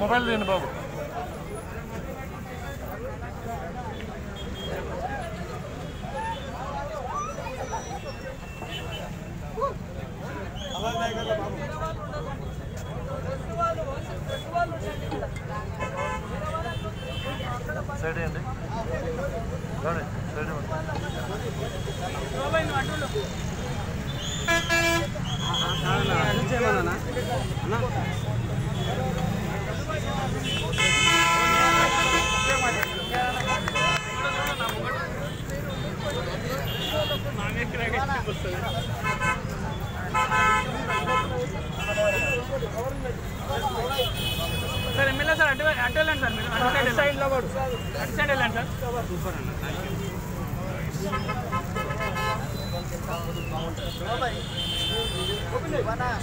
Mobile लेने बाबू। Side అండి side అన్నా నాగేశ్వర వస్తుంది సార్ అటు అటు వెళ్ళండి సార్ మీరు అటు సైడ్ సైడ్ లో అటు సైడ్ వెళ్ళండి సార్ Panas.